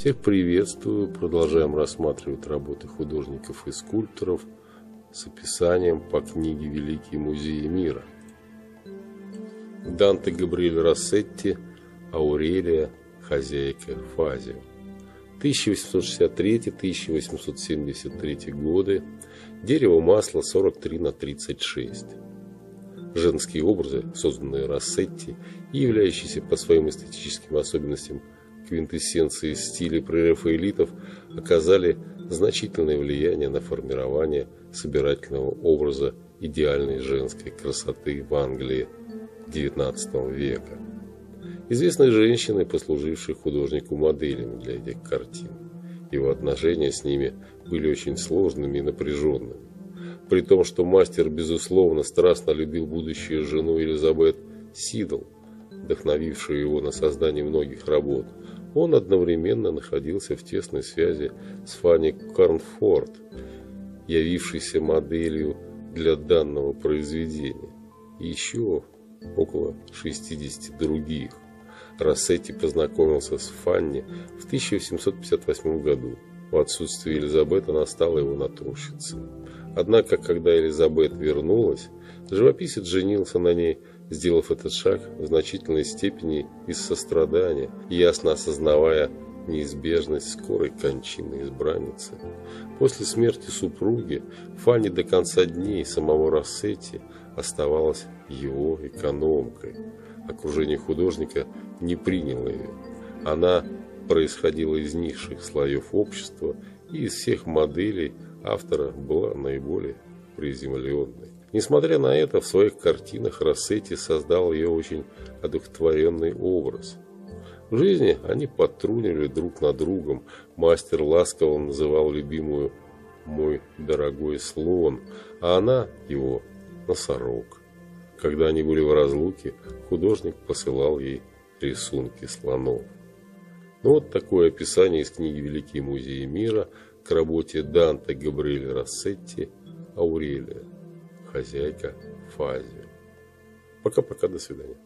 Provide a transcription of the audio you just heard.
Всех приветствую. Продолжаем рассматривать работы художников и скульпторов с описанием по книге «Великие музеи мира». Данте Габриэль Рассетти, Аурелия, хозяйка Фазио. 1863-1873 годы. Дерево масла 43 на 36. Женские образы, созданные Рассетти являющиеся по своим эстетическим особенностям квинтэссенцией стиля прерафаэлитов, оказали значительное влияние на формирование собирательного образа идеальной женской красоты в Англии XIX века. Известны женщины, послужившие художнику моделями для этих картин. Его отношения с ними были очень сложными и напряженными. При том, что мастер, безусловно, страстно любил будущую жену Элизабет Сидл, вдохновившую его на создание многих работ, он одновременно находился в тесной связи с Фанни Карнфорд, явившейся моделью для данного произведения. И еще около 60 других. Рассетти познакомился с Фанни в 1858 году. В отсутствие Елизабет она стала его натурщицей. Однако, когда Елизабет вернулась, живописец женился на ней, сделав этот шаг в значительной степени из сострадания, ясно осознавая неизбежность скорой кончины избранницы. После смерти супруги Фанни до конца дней самого Рассетти оставалась его экономкой. Окружение художника не приняло ее. Она происходила из низших слоев общества и из всех моделей автора была наиболее приземленной. Несмотря на это, в своих картинах Рассетти создал ее очень одухотворенный образ. В жизни они подтрунивали друг над другом. Мастер ласково называл любимую «мой дорогой слон», а она его «носорог». Когда они были в разлуке, художник посылал ей рисунки слонов. Ну, вот такое описание из книги «Великие музеи мира» к работе Данте Габриэль Рассетти «Аурелия. Хозяйка Фазия». Пока-пока, до свидания.